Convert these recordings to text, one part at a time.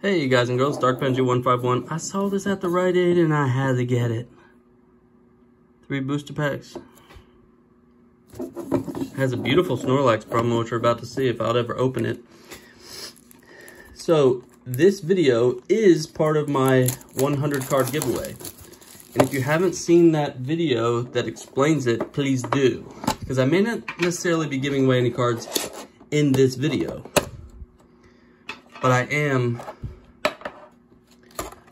Hey, you guys and girls, Dark Benji 151. I saw this at the Rite Aid and I had to get it. Three booster packs. has a beautiful Snorlax promo, which we're about to see if I'll ever open it. So, this video is part of my 100 card giveaway. And if you haven't seen that video that explains it, please do. Because I may not necessarily be giving away any cards in this video. But I am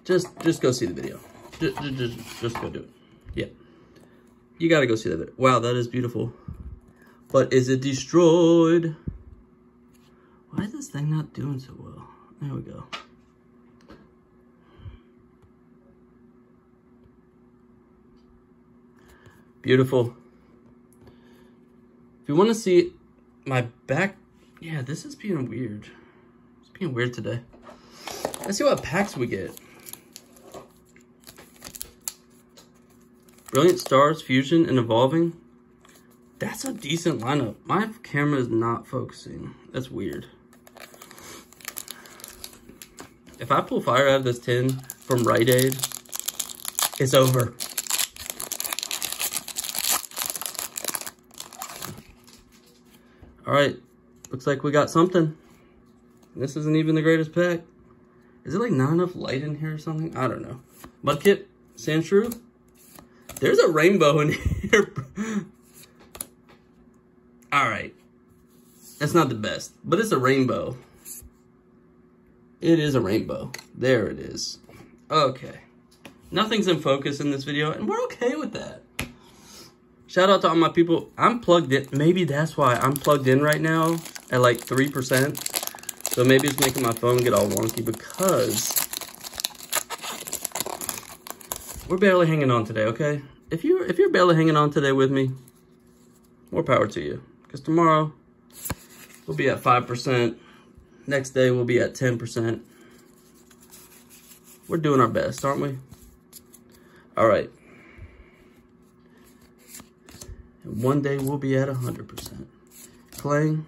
just just go see the video. Just, just, just go do it. Yeah. You gotta go see that video. Wow, that is beautiful. But is it destroyed? Why is this thing not doing so well? There we go. Beautiful. If you want to see my back, yeah, this is being weird. It's being weird today. Let's see what packs we get. Brilliant Stars, Fusion, and Evolving. That's a decent lineup. My camera is not focusing. That's weird. If I pull fire out of this tin from Rite Aid, it's over. All right, looks like we got something. This isn't even the greatest pack. Is it like not enough light in here or something? I don't know. Mudkip, Sandshrew, there's a rainbow in here. All right. That's not the best, but it's a rainbow. It is a rainbow. There it is. Okay. Nothing's in focus in this video, and we're okay with that. Shout out to all my people. I'm plugged in. Maybe that's why I'm plugged in right now at like 3%. So maybe it's making my phone get all wonky because we're barely hanging on today, okay? If you're, if you're barely hanging on today with me, more power to you. Because tomorrow, we'll be at 5%. Next day, we'll be at 10%. We're doing our best, aren't we? All right. And one day, we'll be at 100%. Klang.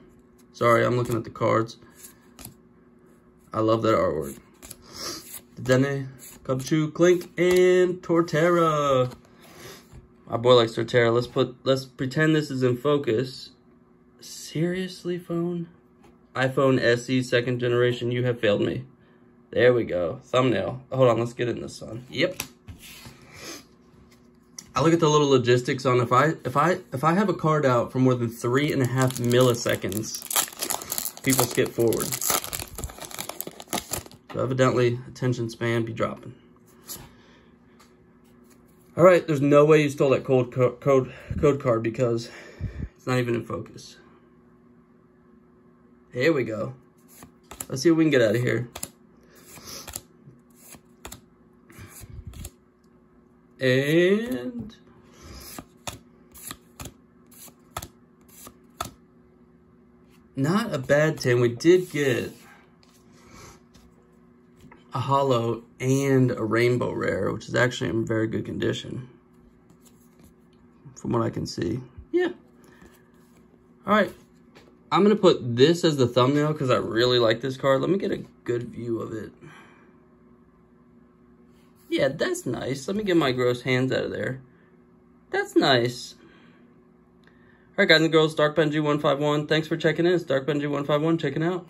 Sorry, I'm looking at the cards. I love that artwork. Dene, Cubchoo, Klink, and Torterra. My boy likes Torterra. Let's put, let's pretend this is in focus. Seriously, phone? iPhone SE second generation, you have failed me. There we go. Thumbnail. Hold on, let's get in the sun. Yep. I look at the little logistics on if I if I if I have a card out for more than three and a half milliseconds, people skip forward. So evidently, attention span be dropping. All right, there's no way you stole that code code code card because it's not even in focus. Here we go. Let's see what we can get out of here. And not a bad 10. We did get a holo and a rainbow rare, which is actually in very good condition from what I can see. Yeah. All right. I'm going to put this as the thumbnail because I really like this card. Let me get a good view of it. Yeah, that's nice. Let me get my gross hands out of there. That's nice. All right, guys and girls, Dark Benji 151. Thanks for checking in. It's Dark Benji 151 checking out.